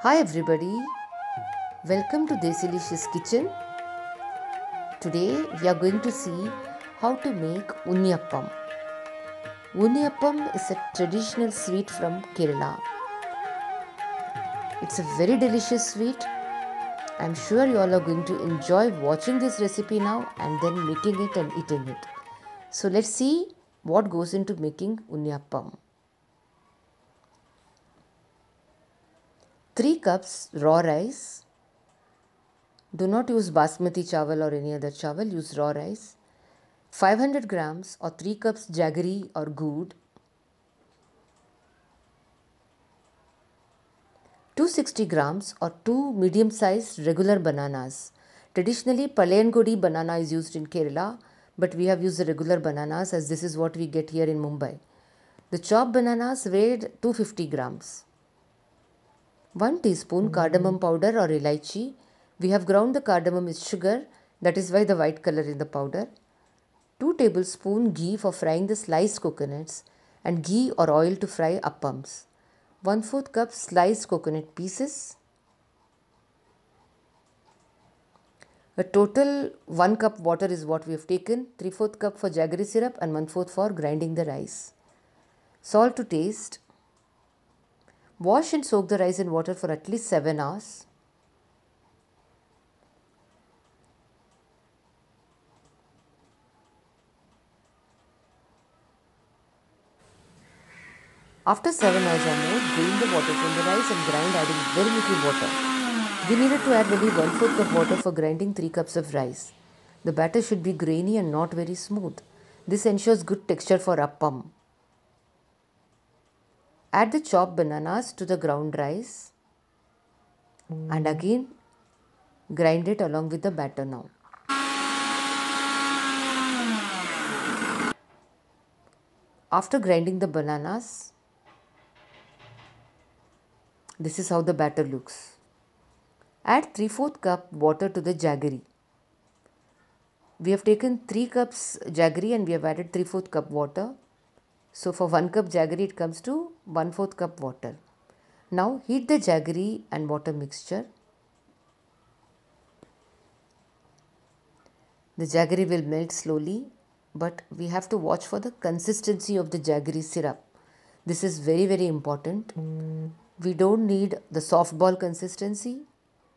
Hi everybody, welcome to Desilicious Kitchen. Today we are going to see how to make Unniyappam. Unniyappam is a traditional sweet from Kerala. It's a very delicious sweet. I'm sure you all are going to enjoy watching this recipe now and then making it and eating it. So let's see what goes into making Unniyappam. 3 cups raw rice. Do not use basmati chawal or any other chawal, use raw rice. 500 grams or 3 cups jaggery or good. 260 grams or 2 medium sized regular bananas. Traditionally, Palayankodi banana is used in Kerala, but we have used the regular bananas as this is what we get here in Mumbai. The chopped bananas weighed 250 grams. 1 teaspoon cardamom hmm. powder or elaichi. We have ground the cardamom is sugar, that is why the white color in the powder. 2 tablespoon ghee for frying the sliced coconuts and ghee or oil to fry appams. 1 4th cup sliced coconut pieces. A total 1 cup water is what we have taken, 3 4th cup for jaggery syrup and 1 4th for grinding the rice. Salt to taste Wash and soak the rice in water for at least 7 hours. After 7 hours or more, drain the water from the rice and grind adding very little water. We needed to add only 1 4th cup water for grinding 3 cups of rice. The batter should be grainy and not very smooth. This ensures good texture for appam. Add the chopped bananas to the ground rice and mm. again grind it along with the batter now. After grinding the bananas, this is how the batter looks. Add 3 4 cup water to the jaggery. We have taken 3 cups jaggery and we have added 3 4 cup water. So for 1 cup jaggery it comes to 1 4th cup water. Now heat the jaggery and water mixture. The jaggery will melt slowly but we have to watch for the consistency of the jaggery syrup. This is very very important. We don't need the soft ball consistency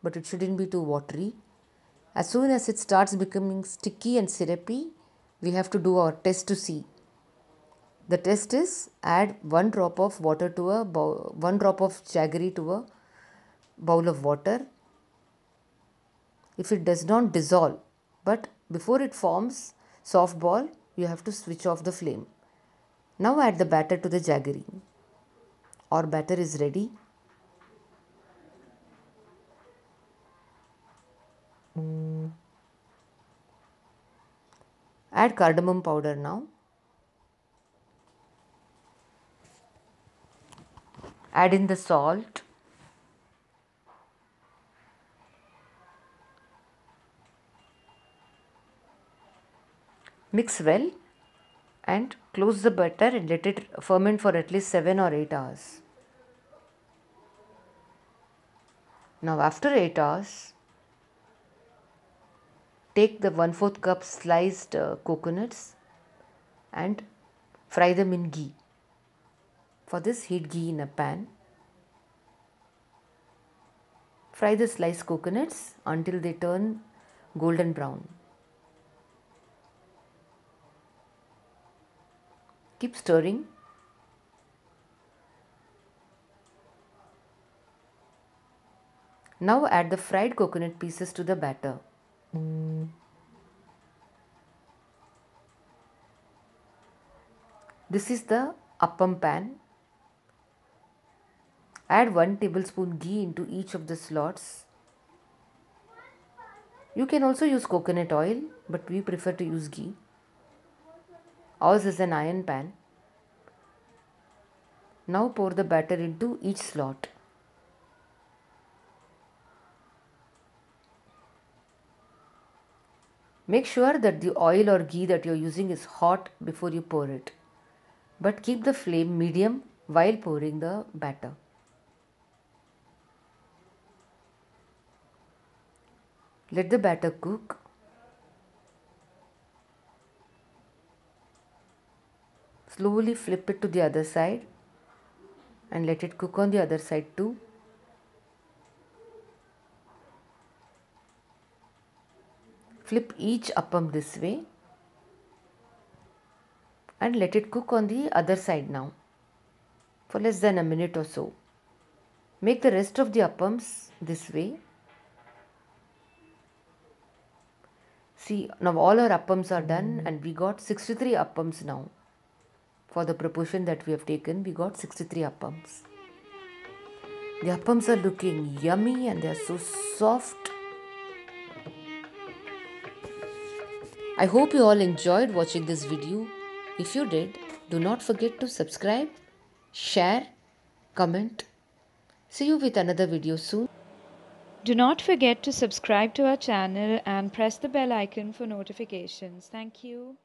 but it shouldn't be too watery. As soon as it starts becoming sticky and syrupy, we have to do our test to see the test is add one drop of water to a bowl, one drop of jaggery to a bowl of water. If it does not dissolve, but before it forms soft ball, you have to switch off the flame. Now add the batter to the jaggery. Our batter is ready. Add cardamom powder now. Add in the salt. Mix well and close the batter and let it ferment for at least 7 or 8 hours. Now after 8 hours take the 1 4th cup sliced uh, coconuts and fry them in ghee for this heat ghee in a pan. Fry the sliced coconuts until they turn golden brown. Keep stirring. Now add the fried coconut pieces to the batter. This is the appam pan Add 1 tablespoon ghee into each of the slots. You can also use coconut oil, but we prefer to use ghee. Ours is an iron pan. Now pour the batter into each slot. Make sure that the oil or ghee that you are using is hot before you pour it. But keep the flame medium while pouring the batter. Let the batter cook. Slowly flip it to the other side and let it cook on the other side too. Flip each appam this way and let it cook on the other side now for less than a minute or so. Make the rest of the appams this way. See now all our appams are done mm-hmm. and we got 63 appams now. For the proportion that we have taken we got 63 appams. The appams are looking yummy and they are so soft I hope you all enjoyed watching this video. If you did, do not forget to subscribe, share, comment. See you with another video soon. Do not forget to subscribe to our channel and press the bell icon for notifications. Thank you.